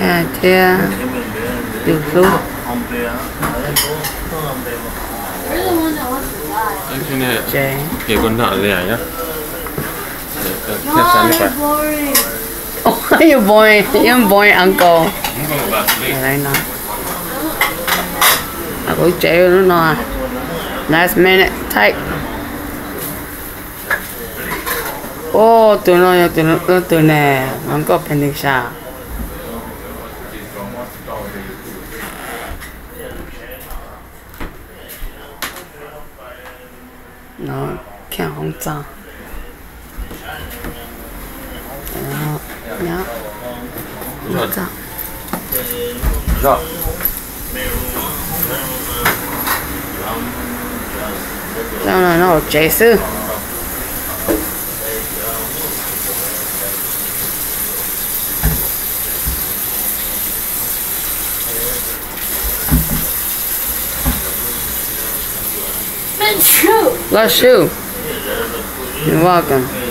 chà chà được luôn cái này cái con nợ này nhá Oh, you boy, you boy uncle. Đây nó. À, cô chạy nó nó. Last minute, take. Oh, tụi nó, tụi nó, tụi nè, nó có pending sao? 然后看红枣，然 hold down. No, no. Let's shoot. Let's shoot. You're welcome.